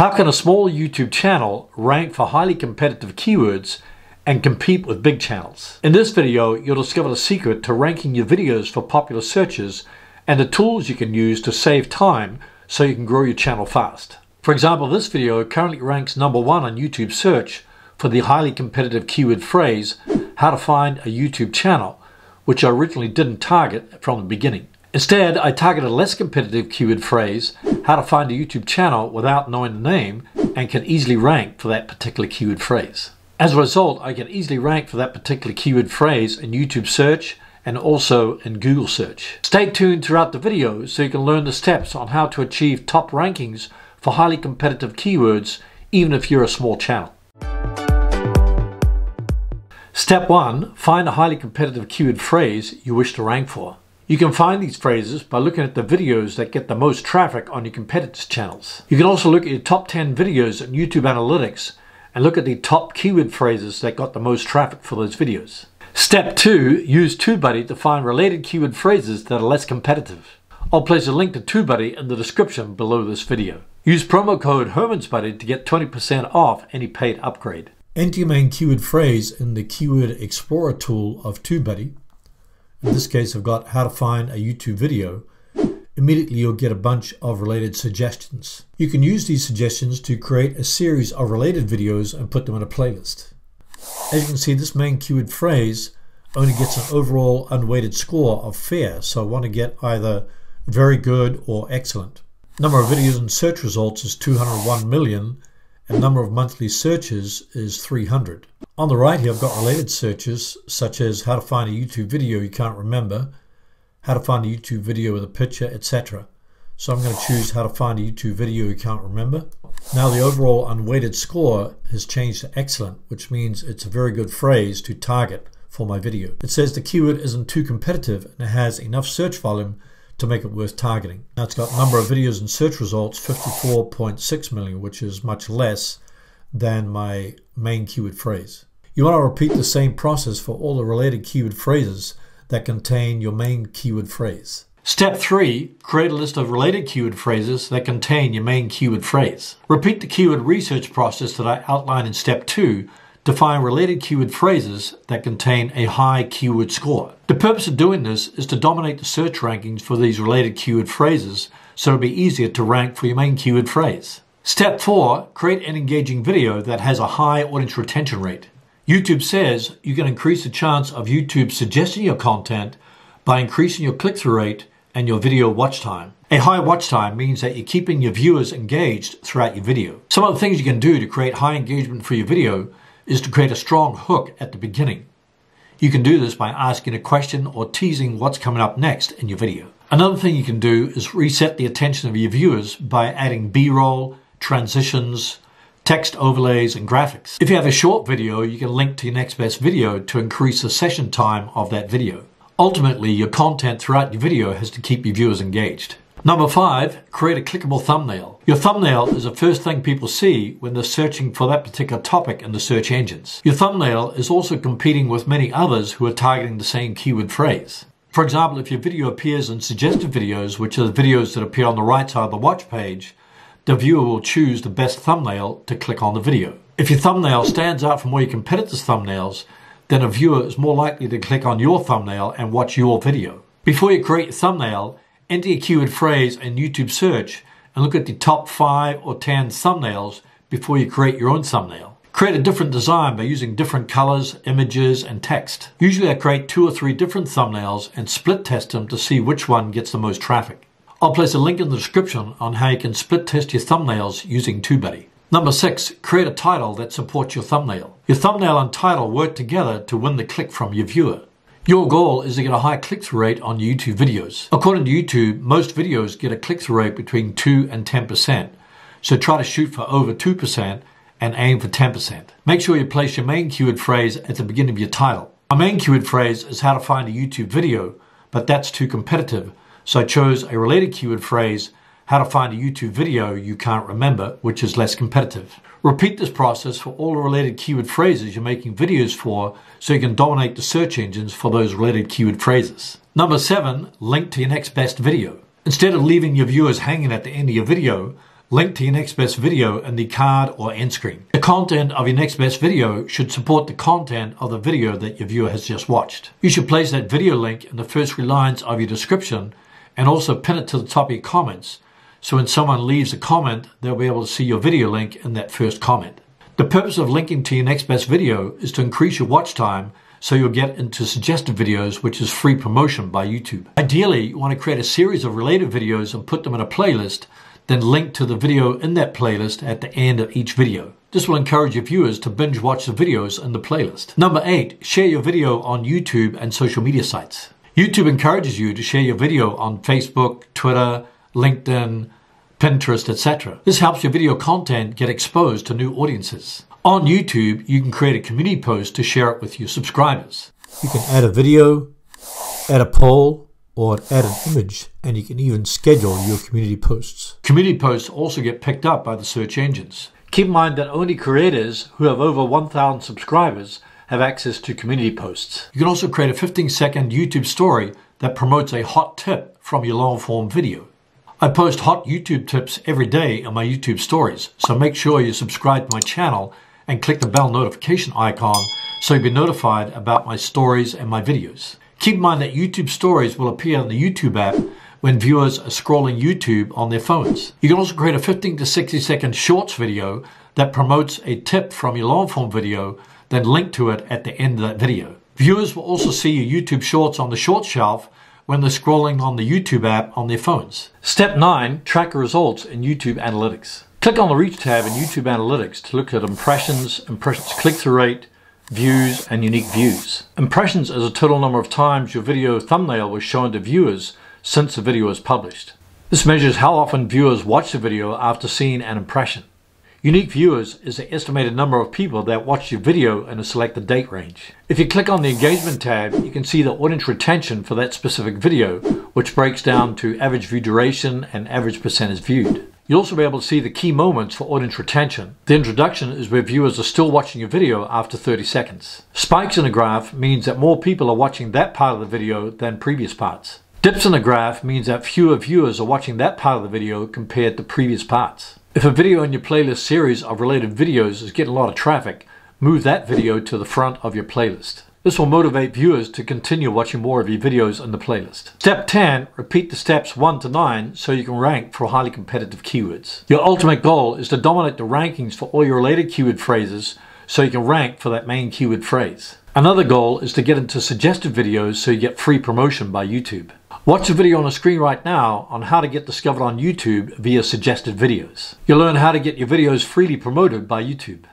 How can a small YouTube channel rank for highly competitive keywords and compete with big channels? In this video, you'll discover the secret to ranking your videos for popular searches and the tools you can use to save time so you can grow your channel fast. For example, this video currently ranks number one on YouTube search for the highly competitive keyword phrase, how to find a YouTube channel, which I originally didn't target from the beginning. Instead, I targeted a less competitive keyword phrase, how to find a YouTube channel without knowing the name, and can easily rank for that particular keyword phrase. As a result, I can easily rank for that particular keyword phrase in YouTube search and also in Google search. Stay tuned throughout the video so you can learn the steps on how to achieve top rankings for highly competitive keywords even if you're a small channel. Step 1. Find a highly competitive keyword phrase you wish to rank for. You can find these phrases by looking at the videos that get the most traffic on your competitors' channels. You can also look at your top 10 videos in YouTube Analytics and look at the top keyword phrases that got the most traffic for those videos. Step 2. Use TubeBuddy to find related keyword phrases that are less competitive. I'll place a link to TubeBuddy in the description below this video. Use promo code HermansBuddy to get 20% off any paid upgrade. Enter your main keyword phrase in the Keyword Explorer tool of TubeBuddy in this case I've got how to find a YouTube video, immediately you'll get a bunch of related suggestions. You can use these suggestions to create a series of related videos and put them in a playlist. As you can see, this main keyword phrase only gets an overall unweighted score of fair, so I want to get either very good or excellent. Number of videos in search results is 201 million, and number of monthly searches is 300. On the right here, I've got related searches such as how to find a YouTube video you can't remember, how to find a YouTube video with a picture, etc. So I'm going to choose how to find a YouTube video you can't remember. Now the overall unweighted score has changed to excellent, which means it's a very good phrase to target for my video. It says the keyword isn't too competitive and it has enough search volume to make it worth targeting. Now it's got number of videos and search results 54.6 million, which is much less than my main keyword phrase. You want to repeat the same process for all the related keyword phrases that contain your main keyword phrase. Step 3. Create a list of related keyword phrases that contain your main keyword phrase. Repeat the keyword research process that I outlined in Step 2 to find related keyword phrases that contain a high keyword score. The purpose of doing this is to dominate the search rankings for these related keyword phrases so it'll be easier to rank for your main keyword phrase. Step 4. Create an engaging video that has a high audience retention rate. YouTube says you can increase the chance of YouTube suggesting your content by increasing your click-through rate and your video watch time. A high watch time means that you're keeping your viewers engaged throughout your video. Some of the things you can do to create high engagement for your video is to create a strong hook at the beginning. You can do this by asking a question or teasing what's coming up next in your video. Another thing you can do is reset the attention of your viewers by adding B-roll, transitions, text overlays, and graphics. If you have a short video, you can link to your next best video to increase the session time of that video. Ultimately, your content throughout your video has to keep your viewers engaged. Number five, create a clickable thumbnail. Your thumbnail is the first thing people see when they're searching for that particular topic in the search engines. Your thumbnail is also competing with many others who are targeting the same keyword phrase. For example, if your video appears in suggested videos, which are the videos that appear on the right side of the watch page, the viewer will choose the best thumbnail to click on the video. If your thumbnail stands out from all your competitors' thumbnails, then a viewer is more likely to click on your thumbnail and watch your video. Before you create your thumbnail, enter your keyword phrase in YouTube search and look at the top 5 or 10 thumbnails before you create your own thumbnail. Create a different design by using different colors, images, and text. Usually I create two or three different thumbnails and split test them to see which one gets the most traffic. I'll place a link in the description on how you can split test your thumbnails using TubeBuddy. Number six, create a title that supports your thumbnail. Your thumbnail and title work together to win the click from your viewer. Your goal is to get a high click-through rate on YouTube videos. According to YouTube, most videos get a click-through rate between 2 and 10%. So try to shoot for over 2% and aim for 10%. Make sure you place your main keyword phrase at the beginning of your title. My main keyword phrase is how to find a YouTube video, but that's too competitive. So I chose a related keyword phrase, how to find a YouTube video you can't remember, which is less competitive. Repeat this process for all the related keyword phrases you're making videos for so you can dominate the search engines for those related keyword phrases. Number seven, link to your next best video. Instead of leaving your viewers hanging at the end of your video, link to your next best video in the card or end screen. The content of your next best video should support the content of the video that your viewer has just watched. You should place that video link in the first three lines of your description and also pin it to the top of your comments so when someone leaves a comment, they'll be able to see your video link in that first comment. The purpose of linking to your next best video is to increase your watch time so you'll get into suggested videos, which is free promotion by YouTube. Ideally, you want to create a series of related videos and put them in a playlist, then link to the video in that playlist at the end of each video. This will encourage your viewers to binge watch the videos in the playlist. Number eight, share your video on YouTube and social media sites. YouTube encourages you to share your video on Facebook, Twitter, LinkedIn, Pinterest, etc. This helps your video content get exposed to new audiences. On YouTube, you can create a community post to share it with your subscribers. You can add a video, add a poll, or add an image, and you can even schedule your community posts. Community posts also get picked up by the search engines. Keep in mind that only creators who have over 1,000 subscribers have access to community posts. You can also create a 15 second YouTube story that promotes a hot tip from your long form video. I post hot YouTube tips every day on my YouTube stories, so make sure you subscribe to my channel and click the bell notification icon so you'll be notified about my stories and my videos. Keep in mind that YouTube stories will appear on the YouTube app when viewers are scrolling YouTube on their phones. You can also create a 15 to 60 second shorts video that promotes a tip from your long form video, then link to it at the end of that video. Viewers will also see your YouTube shorts on the short shelf when they're scrolling on the YouTube app on their phones. Step 9. Track results in YouTube Analytics. Click on the Reach tab in YouTube Analytics to look at impressions, impressions click-through rate, views, and unique views. Impressions is a total number of times your video thumbnail was shown to viewers since the video was published. This measures how often viewers watch the video after seeing an impression. Unique viewers is the estimated number of people that watch your video in a selected date range. If you click on the engagement tab, you can see the audience retention for that specific video, which breaks down to average view duration and average percentage viewed. You'll also be able to see the key moments for audience retention. The introduction is where viewers are still watching your video after 30 seconds. Spikes in a graph means that more people are watching that part of the video than previous parts. Dips in the graph means that fewer viewers are watching that part of the video compared to previous parts. If a video in your playlist series of related videos is getting a lot of traffic, move that video to the front of your playlist. This will motivate viewers to continue watching more of your videos in the playlist. Step 10, repeat the steps 1 to 9 so you can rank for highly competitive keywords. Your ultimate goal is to dominate the rankings for all your related keyword phrases so you can rank for that main keyword phrase. Another goal is to get into suggested videos so you get free promotion by YouTube. Watch the video on the screen right now on how to get discovered on YouTube via suggested videos. You'll learn how to get your videos freely promoted by YouTube.